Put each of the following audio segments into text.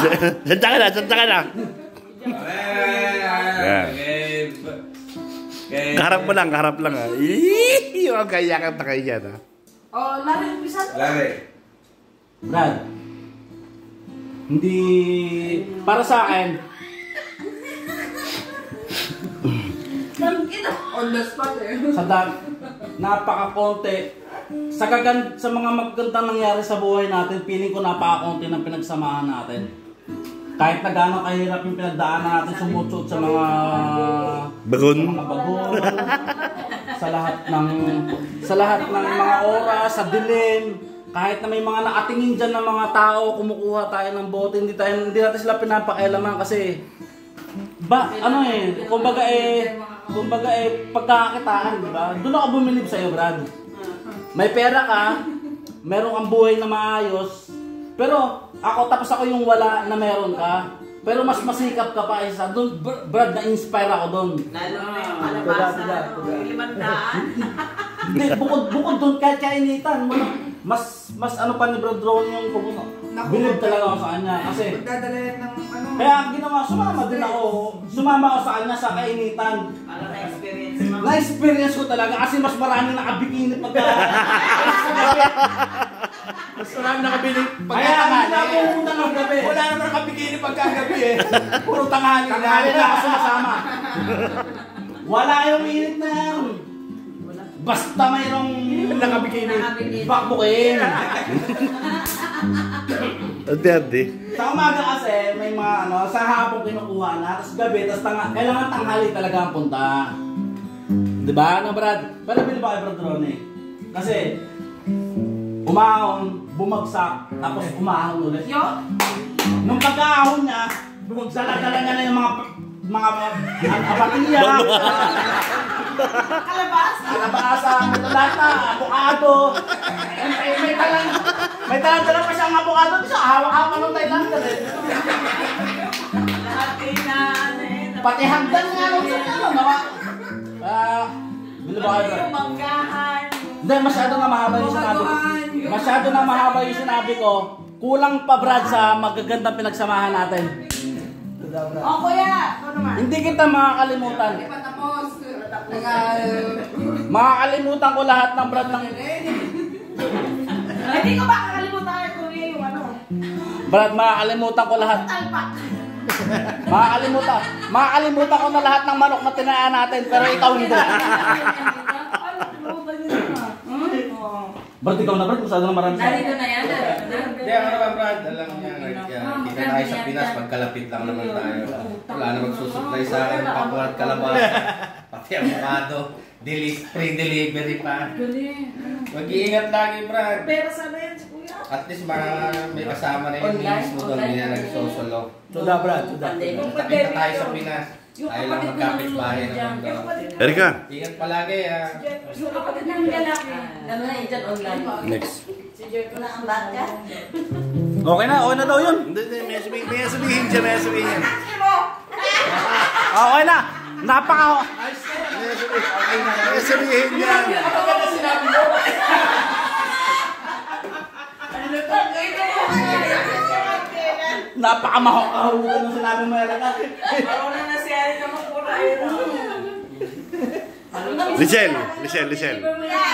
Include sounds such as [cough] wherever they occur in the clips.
[laughs] Santa ka na, santa ka na. Yan. Kaharap mo lang, kaharap lang ha. Ih, yung kayakan na kayo dyan ha. Oh, lari, umpisa. Lari. Brad. Hindi... Para sa akin, On the spot eh. sa da, napaka-konti. Sa, kagan, sa mga magagandang nangyari sa buhay natin, feeling ko napaka-konti ng pinagsamahan natin. Kahit na gano'ng kahirap yung pinagdaanan natin sumutsot sa mga Bagon. sa mga bagon, sa lahat ng sa lahat ng mga oras, sa dilim, kahit na may mga nakatingin dyan ng mga tao, kumukuha tayo ng bote, hindi tayo hindi natin sila pinapakailaman kasi ba ano eh, kumbaga eh kumbaga eh pagkakakitaan, di ba? Doon ako bumilib sa iyo, Brad. May pera ka, meron kang buhay na maayos, pero ako tapos ako yung wala na meron ka. Pero mas masikap ka pa isa. Doon, Br- Brad, na-inspire ako doon. Lalo na yung tula, tula. Yung limandaan. Hindi, bukod, bukod doon kahit kainitan, mas, mas ano pa ni Brad Ron yung. Naku. Bilib talaga ako sa kanya kasi Magdadala yan ng ano. kaya ang ginawa, sumama din ako. Sumama ako sa kanya sa kainitan. Para na-experience mo. Na-experience ko talaga kasi mas marami nakabikini pagka. [laughs] Mas marami nakabili. Kaya nga, hindi na pumunta ng gabi. Wala naman nakabikini pagkagabi eh. Puro tanghali na. Tanghali na ako sumasama. Wala yung init na yan. Basta mayroong Nakabikini. bakbukin. Ante-ante. Sa umaga kasi, may mga ano, sa hapon kinukuha na, tapos gabi, tapos tanga, kailangan tanghali talaga ang punta. Di ba, ano Brad? Pero bilib ba kay Brad Ronnie? Kasi, umahon, bumagsak, tapos umahon ulit. Yo? Nung pagkaahon niya, dala-dala niya na yung mga mga ang abatilya, Kalabasa. kalabasa, may talata, avocado. May, may, may talang, may talang-dala pa siyang avocado, bisa hawak-hawak ng Thailander eh. Lahat ay na ano eh. Pati hagdan nga nung sa nawa. Ah, bilo ba kayo? Yung manggahan. Hindi, masyado na mahaba yung sinabi. Masyado na mahaba yung sinabi ko. Kulang pa Brad sa magagandang pinagsamahan natin. Oh, kuya. Naman. Hindi kita makakalimutan. Hindi pa tapos. Makakalimutan ko lahat ng Brad ng... Hindi ko ba kakalimutan kay kuya yung ano. Brad, makakalimutan ko lahat. Talpak. Makakalimutan. Makakalimutan ko na lahat ng manok na tinayaan natin, pero ikaw hindi. [laughs] Ano, kalimutan niyo na. Brad, ikaw na Brad, masyado na marami sa'yo. Narito na yan. Hindi, ano naman Brad, alam niya, right, yan. Kita tayo sa Pinas, pagkalapit lang naman tayo. Wala na magsusupply sa akin, pakuha at kalabasa. Pati avocado, free delivery pa. Galing. Mag-iingat lagi, Brad. Pero sana yan si kuya. At least may kasama na yung misis mo doon, hindi na nagsosolo. Tuda, Brad, tuda. Kita tayo sa Pinas. Yung Tayo lang kapatid ko magkapit bahay nanonood dyan. naman Yung kapatid- Erika, Ingat palagi, ah. Yung kapatid ng lalaki. Ano na dyan online? next. Si Jerry ko na ang bata. Okay na, okay na daw yun. Hindi, hindi, may sabihin, may sabihin siya, may sabihin. Okay na. Napaka... May sabihin niya. Napaka-mahakahugan ng sinabi mo yan. Maruna na si Ari na magpura yun. Lichel, Lichel, Lichel. Kuya,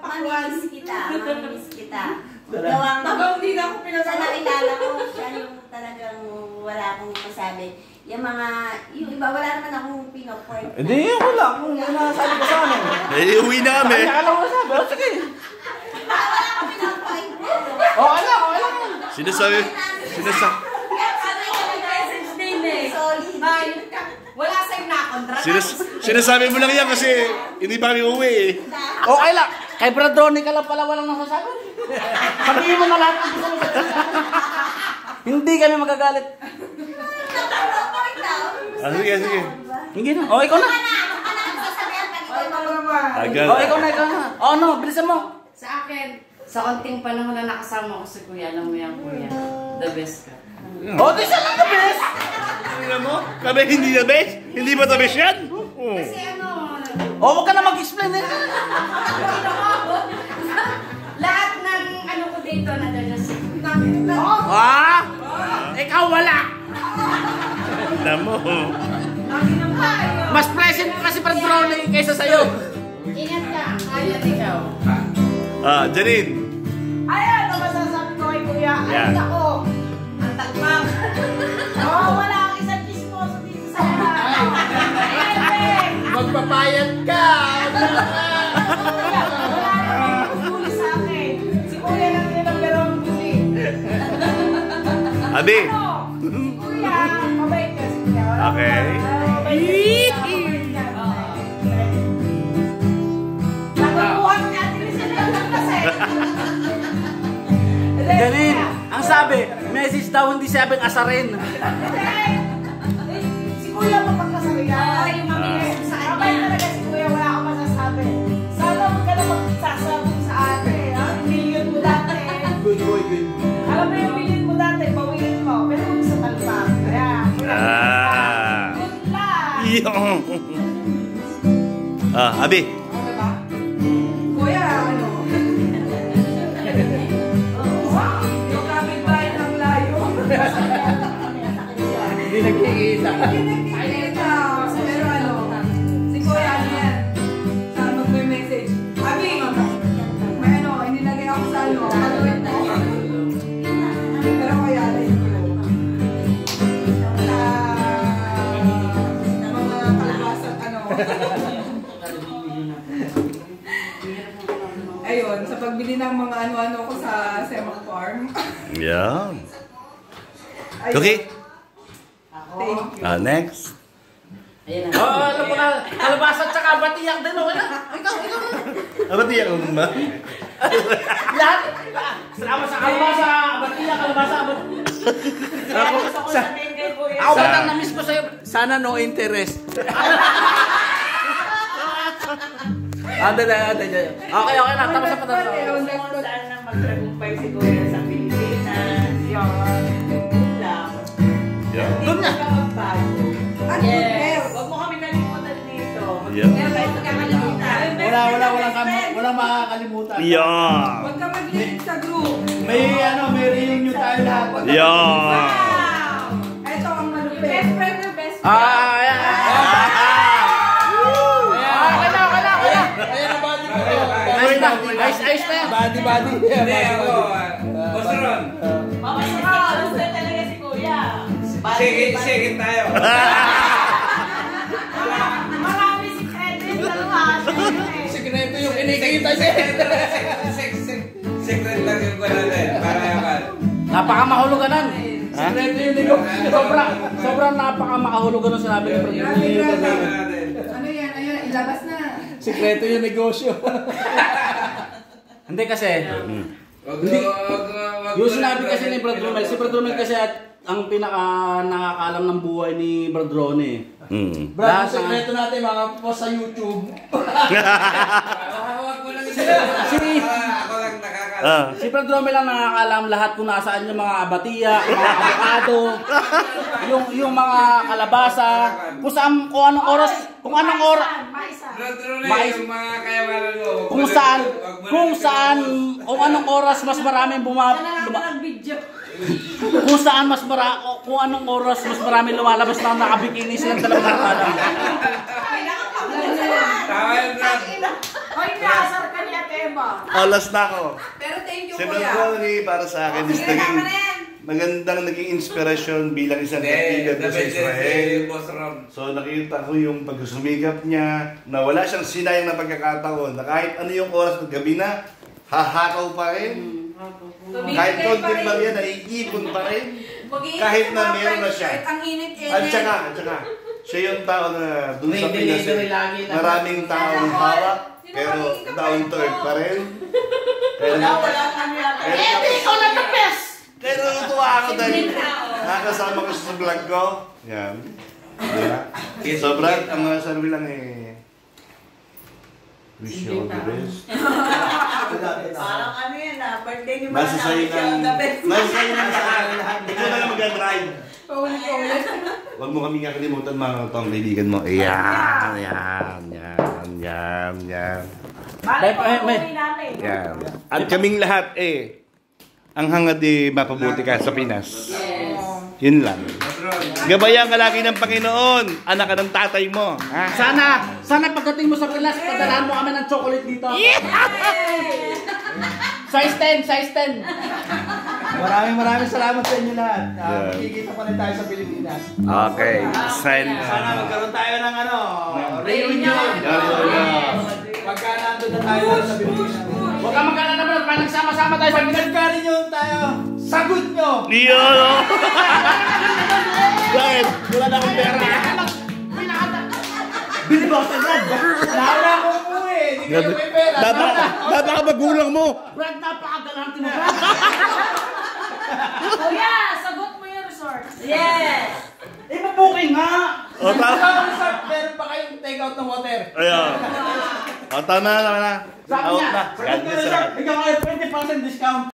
mamimiss kita, mamimiss kita. Gawang, Tabang hindi na ako sa pinasama. nakilala ko, siya yung talagang wala akong masabi. Yung mga, yung iba, wala naman akong pinaport. Hindi, wala. Kung nasabi ko sa ano. Eh, uwi na kami. Kanya ka lang masabi. O, sige. Wala akong pinaport. Okay lang, okay lang. Sinasabi, sinasabi, Ay, wala sa'yo na kontrata. sinas, sinasabi mo lang yan kasi hindi pa kami uwi eh. Okay lang. Kay Brad Ronnie ka lang pala walang nasasabi. Sabihin mo na lahat ng gusto mo sabihin. Hindi kami magagalit. Ah, sige, sige. Hindi na. O, ikaw na. Ang sasabihan pag ikaw na, ikaw na. O, no, bilisan mo. Sa konting panahon na nakasama ko si Kuya, alam mo yan, Kuya. The best ka. O, di siya lang the best. Tingnan mo, kami hindi na best. Hindi ba na best yan? Oh. Kasi ano, O, huwag ka na mag-explain eh. [laughs] lahat ng ano ko dito na si Kuya. Ah! Tignan mo. Mas present kasi Brad Ronnie kaysa sa'yo. Ingat ka. Kaya ikaw. Ah, Janine. Kay Kuya? Yan. Ay, ako. Ang takmang. [laughs] Oo, wala akong isang chismoso dito sa bahay. Ayan, [laughs] Magpapayad ka! Wala bully sa akin. Si Kuya lang din ang bully. Abi. Ano? Si Kuya, mabait ka si Kuya. Okay. Mabait ka si Ang sabi, message daw hindi sabing asarin. Si Kuya mapagkasabihan. Ay, mamilis sa akin. Abay talaga si Kuya, wala akong masasabi. Sana huwag ka na magsasabi sa akin. Ha? Million mo dati. Good boy, good boy. Alam mo yung million mo dati, bawiin mo. Pero huwag sa talpag. Kaya, Ah. good luck. Yung. Ah, Abi. Mga ano-ano ko sa Semak Farm. [laughs] Ayun. Okay. Thank you. Ah, next. Ayan Oo, oh, alam mo na, kalabasa at saka batiyak din. Okay na. Ikaw, ikaw. Ah, ba't iyak mo ba? [laughs] Lahat. Sama sa kalabasa, batiyak, kalabasa, batiyak. Kaya gusto ko sabihin kay Kuya. Ako ba nang na-miss ko sa'yo? Sana no interest. [laughs] Ande na, ande na. Okay, okay na. Tapos na pa tayo. Kung saan na magtagumpay si Kuya sa Pilipinas. Luck. Yan. Hindi ka magbago. Yes. Huwag mo kami nalimutan dito. Yan. Kaya kahit magkamalimutan. Wala, wala, walang, kam- walang makakalimutan. Yan. Huwag ka mag-link sa group. May ano, may reunion tayo lahat. Yan. Wow! Ito ang malupit. Best friend na best friend. Ah. Ah, ayos na yan. Body, body. Hindi ako. Boss Ron. Mamaya, gusto talaga si Kuya. Sige, sige tayo. [laughs] Marami si Edwin dalawa. Sikreto yung kinikita niya. Secret lang yung wala din. Para yaman. Napakamahuluganan. Sikreto yung negosyo. Sobra, sobrang napakamahulugan ng sinabi ni. Ano yan? Ayun, ilabas na. Sikreto yung negosyo. [laughs] Hindi kasi, Hindi. yung sinabi kasi ni Brad Romel, si Brad Romel kasi at ang pinaka nakakaalam ng buhay ni Brad Ronnie. Hmm. Brad, Brad, sekreto natin mga post sa YouTube. Lang lang nakakala. Ah. Si Brad Romel ang nakakaalam lahat kung nasaan yung mga abatiya, yung mga avocado, yung yung mga kalabasa, kung saan, kung anong oras, kung anong oras, Mais- kung saan, kung saan, kung anong oras mas maraming buma, buma- [laughs] kung saan mas mara, kung anong oras mas maraming lumalabas na nakabikini silang dalawang nakakaalam. Tama yung Brad. Hoy, naasar ka ni Ate Emma. Alas na ako. Pero thank you, Si kuya. Brad para sa akin is Sige, naging. Magandang naging inspirasyon [laughs] bilang isang kaibigan ko sa Israel. So nakita ko yung pagsumikap niya na wala siyang sinayang na pagkakataon na kahit ano yung oras ng gabi na, hahakaw pa rin. Kahit konting lang yan, naiipon pa rin. [laughs] Kahit na meron na siya. Ang init-init. At saka, at saka, siya yung tao na dun sa Pinas, eh, maraming taong hawak, pero down to earth pa rin. [laughs] Kaya, Wala kami kaya, Emma. Ikaw na the best! Kaya natutuwa ako dahil nakakasama ko sa vlog ko. Yan. Yeah. So Brad, ang uh, sabi lang eh, wish you all the best. Parang ano yan ah, birthday ni you all ng, the best. nasa sa'yo ng sa [laughs] akin lahat. Ikaw na lang mag-drive. Paulit-ulit. Huwag mo kami nga kalimutan mga tong kaibigan mo. Ayan, yan, yan, yan, yan. Balik ko May- ang may- namin. Yan. At kaming lahat eh, ang hangad eh mapabuti ka sa Pinas. Yes. Yun lang. Gabayan ka lagi ng Panginoon. Anak ka ng tatay mo. Ha? Sana, sana pagdating mo sa Pilas, padalahan mo kami ng chocolate dito. [laughs] Size 10, size 10. Maraming maraming salamat sa inyo lahat. Uh, Yeah. Magkikita pa rin tayo sa Pilipinas. Okay. Sign. Sana magkaroon tayo ng ano, reunion. Reunion. Pagka nandun na tayo sa Pilipinas. Huwag magkalala bro, pag nagsama-sama tayo sa Pag Pilas. nagka-reunion tayo, sagot nyo! Yun. Bakit? Wala na akong pera. Nahala ko umuwi, hindi kayo may pera. Napaka, napaka magulang mo. Brad, napakagalante mo. Kuya, sagot mo yung resort. Yes! Ipabuking nga. O, tama. Meron pa kayong take out ng water. Ayun. O, tama na, tama na. Sabi Out niya, na. sagot God ko bless na siya, sa ikaw ay 20% discount.